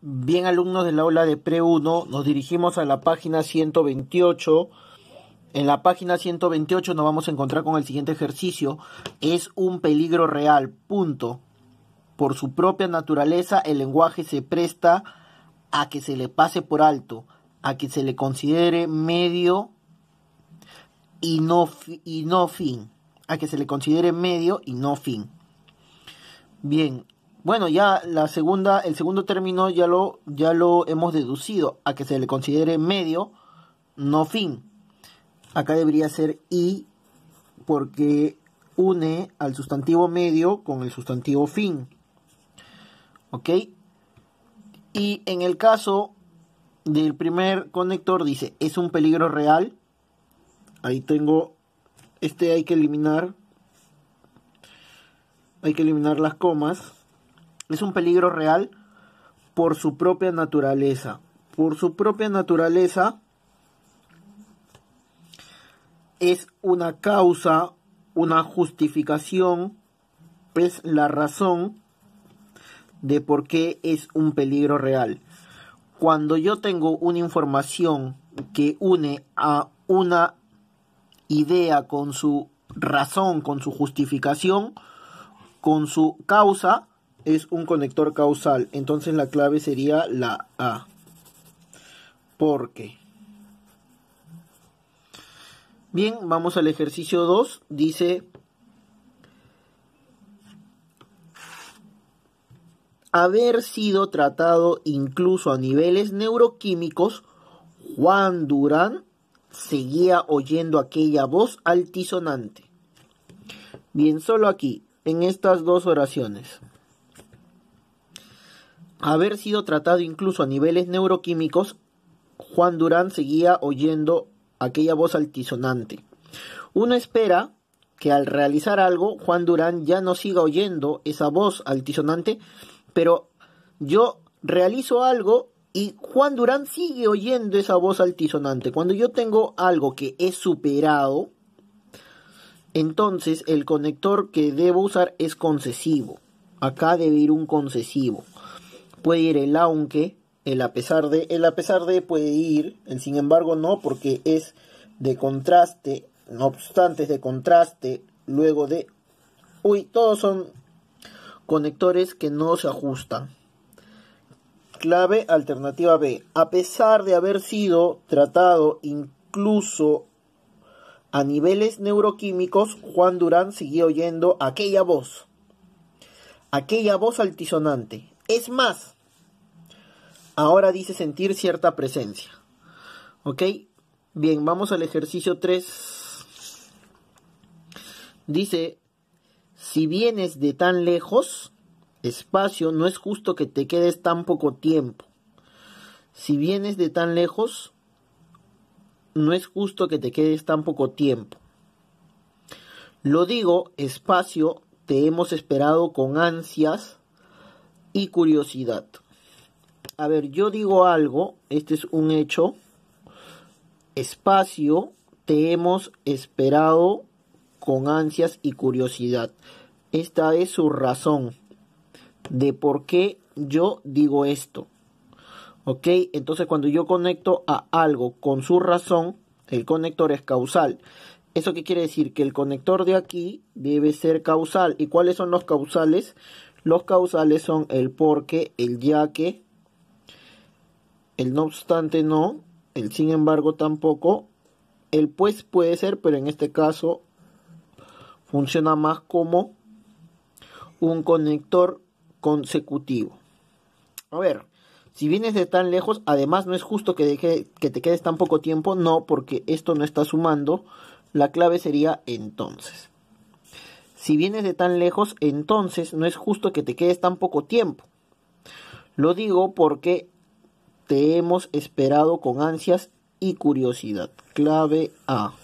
Bien, alumnos del aula de Pre-1, nos dirigimos a la página 128. En la página 128 nos vamos a encontrar con el siguiente ejercicio. Es un peligro real, punto. Por su propia naturaleza, el lenguaje se presta a que se le pase por alto, a que se le considere medio y no, y no fin. A que se le considere medio y no fin. Bien, bueno, ya la segunda, el segundo término ya lo, ya lo hemos deducido a que se le considere medio, no fin. Acá debería ser y porque une al sustantivo medio con el sustantivo fin. ¿Ok? Y en el caso del primer conector dice, es un peligro real. Ahí tengo, este hay que eliminar. Hay que eliminar las comas es un peligro real por su propia naturaleza. Por su propia naturaleza es una causa, una justificación, es la razón de por qué es un peligro real. Cuando yo tengo una información que une a una idea con su razón, con su justificación, con su causa, es un conector causal. Entonces la clave sería la A. Porque. Bien, vamos al ejercicio 2. Dice... Haber sido tratado incluso a niveles neuroquímicos, Juan Durán seguía oyendo aquella voz altisonante. Bien, solo aquí, en estas dos oraciones haber sido tratado incluso a niveles neuroquímicos, Juan Durán seguía oyendo aquella voz altisonante. Uno espera que al realizar algo, Juan Durán ya no siga oyendo esa voz altisonante, pero yo realizo algo y Juan Durán sigue oyendo esa voz altisonante. Cuando yo tengo algo que es superado, entonces el conector que debo usar es concesivo. Acá debe ir un concesivo puede ir el aunque, el a pesar de, el a pesar de puede ir, el sin embargo no, porque es de contraste, no obstante es de contraste, luego de, uy, todos son conectores que no se ajustan. Clave alternativa B. A pesar de haber sido tratado incluso a niveles neuroquímicos, Juan Durán siguió oyendo aquella voz. Aquella voz altisonante. Es más, ahora dice sentir cierta presencia. ¿Ok? Bien, vamos al ejercicio 3. Dice, si vienes de tan lejos, espacio, no es justo que te quedes tan poco tiempo. Si vienes de tan lejos, no es justo que te quedes tan poco tiempo. Lo digo, espacio, te hemos esperado con ansias y curiosidad. A ver, yo digo algo, este es un hecho, espacio, te hemos esperado con ansias y curiosidad. Esta es su razón de por qué yo digo esto. ¿Ok? Entonces cuando yo conecto a algo con su razón, el conector es causal. ¿Eso qué quiere decir? Que el conector de aquí debe ser causal. ¿Y cuáles son los causales? Los causales son el porque, el ya que, el no obstante no, el sin embargo tampoco, el pues puede ser, pero en este caso funciona más como un conector consecutivo. A ver, si vienes de tan lejos, además no es justo que, deje, que te quedes tan poco tiempo, no, porque esto no está sumando. La clave sería entonces. Si vienes de tan lejos, entonces no es justo que te quedes tan poco tiempo. Lo digo porque te hemos esperado con ansias y curiosidad. Clave A.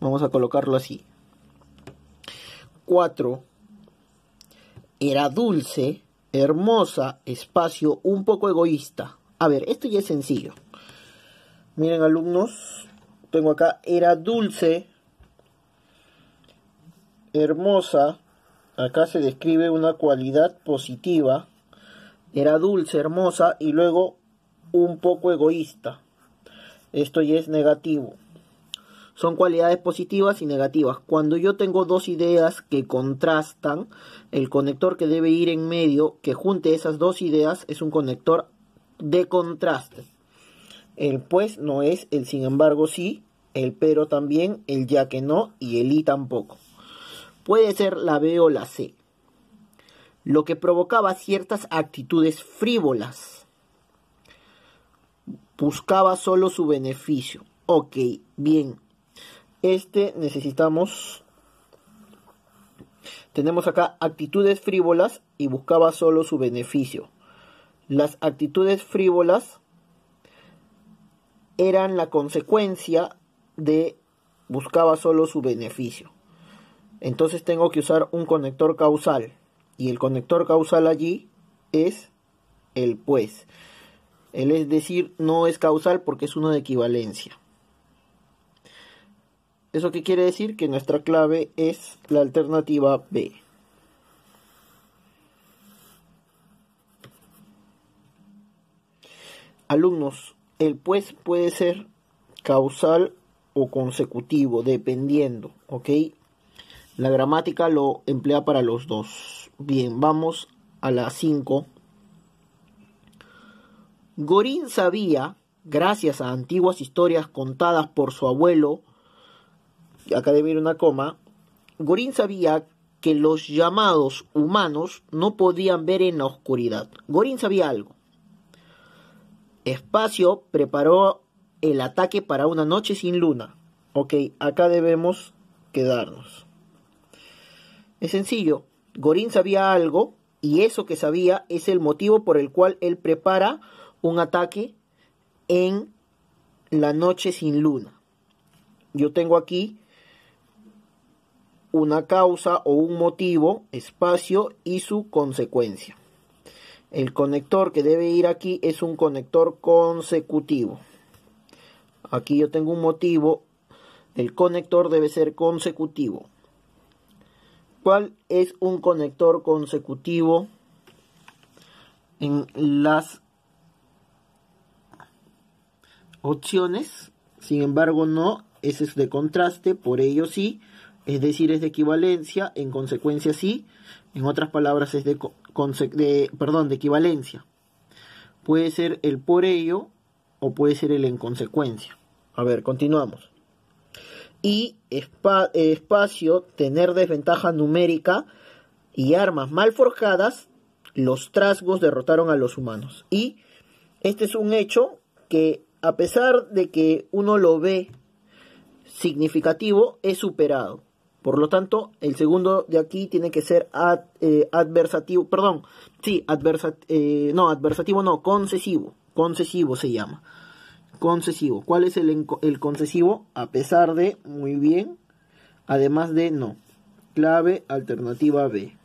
Vamos a colocarlo así. 4. Era dulce, hermosa, espacio, un poco egoísta. A ver, esto ya es sencillo. Miren alumnos, tengo acá, era dulce, hermosa, acá se describe una cualidad positiva. Era dulce, hermosa y luego un poco egoísta. Esto ya es negativo. Son cualidades positivas y negativas. Cuando yo tengo dos ideas que contrastan, el conector que debe ir en medio, que junte esas dos ideas, es un conector de contraste. El pues no es, el sin embargo sí, el pero también, el ya que no y el y tampoco. Puede ser la B o la C. Lo que provocaba ciertas actitudes frívolas. Buscaba solo su beneficio. Ok, bien. Este necesitamos... Tenemos acá actitudes frívolas y buscaba solo su beneficio. Las actitudes frívolas eran la consecuencia de buscaba solo su beneficio. Entonces tengo que usar un conector causal. Y el conector causal allí es el pues. El es decir, no es causal porque es uno de equivalencia. ¿Eso qué quiere decir? Que nuestra clave es la alternativa B. Alumnos, el pues puede ser causal o consecutivo, dependiendo, ¿ok? La gramática lo emplea para los dos. Bien, vamos a la 5. Gorín sabía, gracias a antiguas historias contadas por su abuelo, acá debe ir una coma, Gorín sabía que los llamados humanos no podían ver en la oscuridad. Gorín sabía algo. Espacio preparó el ataque para una noche sin luna. Ok, acá debemos quedarnos. Es sencillo. Gorín sabía algo y eso que sabía es el motivo por el cual él prepara un ataque en la noche sin luna. Yo tengo aquí una causa o un motivo, espacio y su consecuencia. El conector que debe ir aquí es un conector consecutivo. Aquí yo tengo un motivo. El conector debe ser consecutivo. ¿Cuál es un conector consecutivo en las opciones? Sin embargo, no. Ese es de contraste, por ello sí. Es decir, es de equivalencia, en consecuencia sí. En otras palabras, es de perdón, de equivalencia. Puede ser el por ello o puede ser el en consecuencia. A ver, continuamos. Y espacio, tener desventaja numérica y armas mal forjadas, los trasgos derrotaron a los humanos. Y este es un hecho que a pesar de que uno lo ve significativo, es superado. Por lo tanto, el segundo de aquí tiene que ser eh, adversativo, perdón, sí, eh, no, adversativo no, concesivo, concesivo se llama. Concesivo. ¿Cuál es el, el concesivo? A pesar de, muy bien, además de no. Clave alternativa B.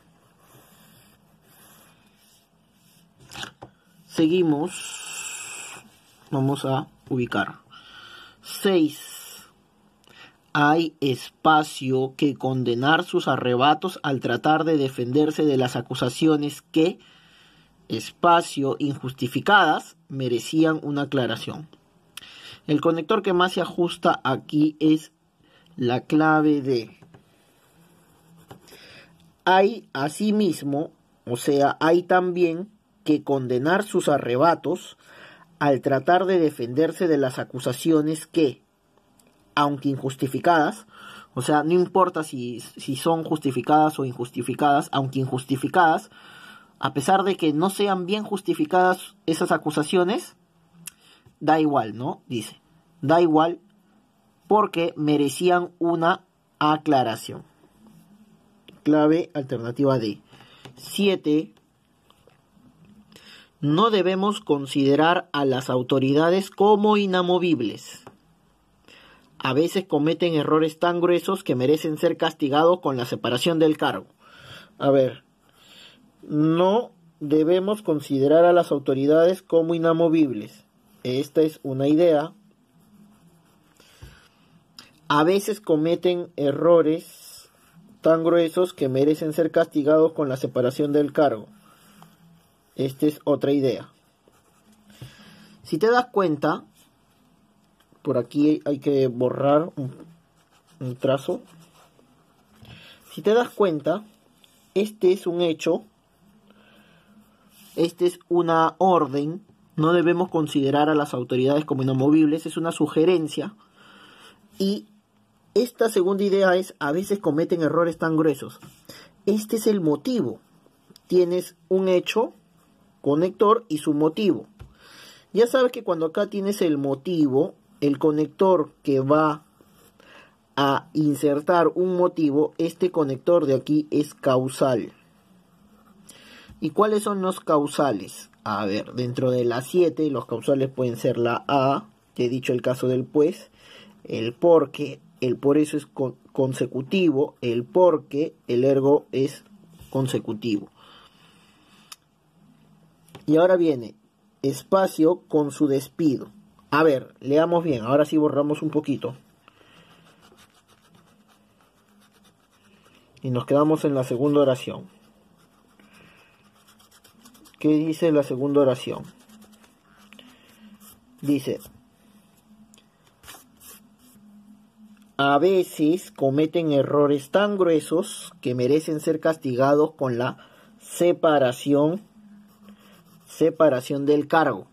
Seguimos. Vamos a ubicar. 6 hay espacio que condenar sus arrebatos al tratar de defenderse de las acusaciones que, espacio injustificadas, merecían una aclaración. El conector que más se ajusta aquí es la clave de hay asimismo, o sea, hay también que condenar sus arrebatos al tratar de defenderse de las acusaciones que, aunque injustificadas, o sea, no importa si, si son justificadas o injustificadas, aunque injustificadas, a pesar de que no sean bien justificadas esas acusaciones, da igual, ¿no? Dice, da igual porque merecían una aclaración. Clave alternativa D. 7. No debemos considerar a las autoridades como inamovibles a veces cometen errores tan gruesos que merecen ser castigados con la separación del cargo. A ver, no debemos considerar a las autoridades como inamovibles. Esta es una idea. A veces cometen errores tan gruesos que merecen ser castigados con la separación del cargo. Esta es otra idea. Si te das cuenta, por aquí hay que borrar un, trazo. Si te das cuenta, este es un hecho, este es una orden, no debemos considerar a las autoridades como inamovibles, es una sugerencia. Y esta segunda idea es, a veces cometen errores tan gruesos. Este es el motivo. Tienes un hecho, conector y su motivo. Ya sabes que cuando acá tienes el motivo, el conector que va a insertar un motivo, este conector de aquí es causal. ¿Y cuáles son los causales? A ver, dentro de las 7 los causales pueden ser la A, te he dicho el caso del pues, el porque, el por eso es consecutivo, el porque, el ergo es consecutivo. Y ahora viene espacio con su despido. A ver, leamos bien, ahora sí borramos un poquito. Y nos quedamos en la segunda oración. ¿Qué dice la segunda oración? Dice, a veces cometen errores tan gruesos que merecen ser castigados con la separación separación del cargo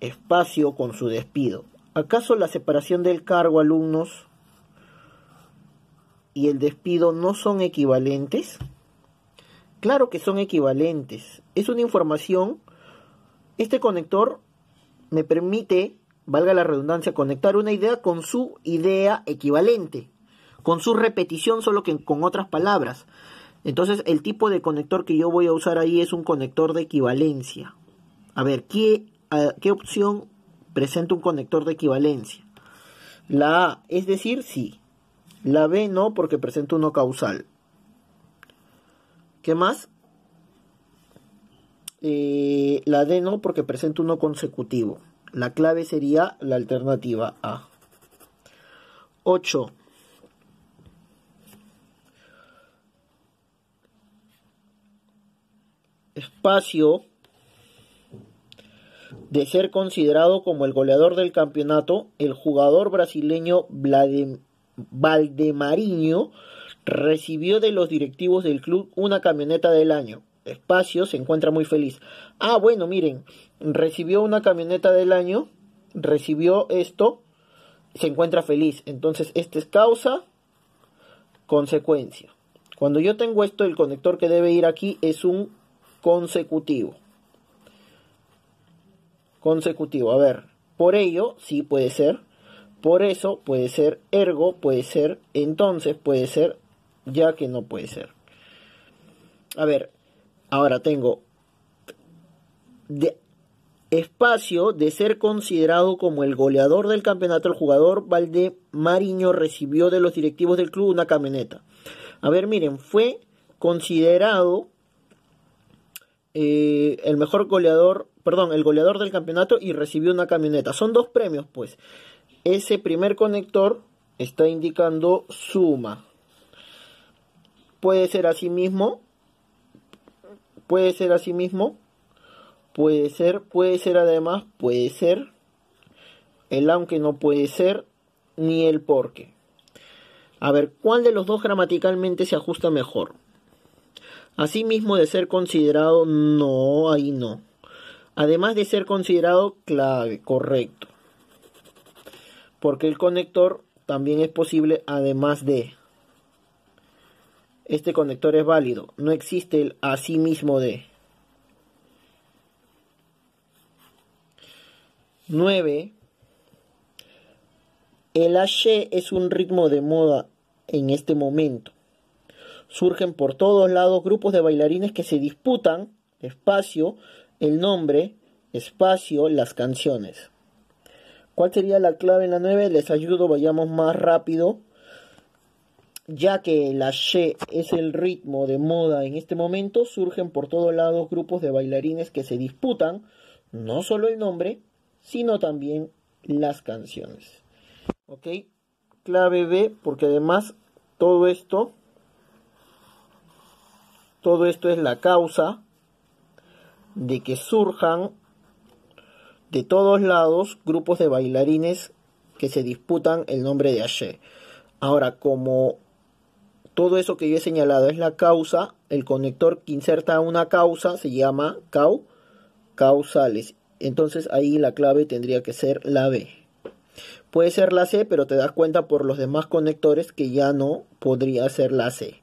espacio con su despido ¿acaso la separación del cargo alumnos y el despido no son equivalentes? Claro que son equivalentes. Es una información. Este conector me permite, valga la redundancia, conectar una idea con su idea equivalente, con su repetición solo que con otras palabras. Entonces el tipo de conector que yo voy a usar ahí es un conector de equivalencia. A ver, ¿qué, qué opción presenta un conector de equivalencia? La A, es decir, sí. La B no porque presenta uno causal. ¿Qué más? Eh, la D no porque presenta uno consecutivo. La clave sería la alternativa A. 8. Espacio de ser considerado como el goleador del campeonato, el jugador brasileño Valdemariño recibió de los directivos del club una camioneta del año. Espacio se encuentra muy feliz. Ah, bueno, miren, recibió una camioneta del año, recibió esto, se encuentra feliz. Entonces, esta es causa, consecuencia. Cuando yo tengo esto, el conector que debe ir aquí es un consecutivo. Consecutivo, a ver, por ello, sí puede ser por eso puede ser ergo, puede ser entonces, puede ser ya que no puede ser. A ver, ahora tengo de espacio de ser considerado como el goleador del campeonato, el jugador Valdemariño recibió de los directivos del club una camioneta. A ver, miren, fue considerado eh, el mejor goleador, perdón, el goleador del campeonato y recibió una camioneta. Son dos premios, pues ese primer conector está indicando suma. Puede ser así mismo. Puede ser así mismo. Puede ser, puede ser además, puede ser. El aunque no puede ser, ni el porque. A ver, ¿cuál de los dos gramaticalmente se ajusta mejor? Asimismo de ser considerado, no, ahí no. Además de ser considerado clave, correcto porque el conector también es posible además de. Este conector es válido, no existe el asimismo de. 9. El H es un ritmo de moda en este momento. Surgen por todos lados grupos de bailarines que se disputan espacio, el nombre, espacio, las canciones. ¿Cuál sería la clave en la 9? Les ayudo, vayamos más rápido. Ya que la she es el ritmo de moda en este momento, surgen por todos lados grupos de bailarines que se disputan no solo el nombre, sino también las canciones. ¿Ok? Clave B, porque además todo esto, todo esto es la causa de que surjan de todos lados grupos de bailarines que se disputan el nombre de Ashe. Ahora, como todo eso que yo he señalado es la causa, el conector que inserta una causa se llama cau, causales. Entonces ahí la clave tendría que ser la B. Puede ser la C, pero te das cuenta por los demás conectores que ya no podría ser la C.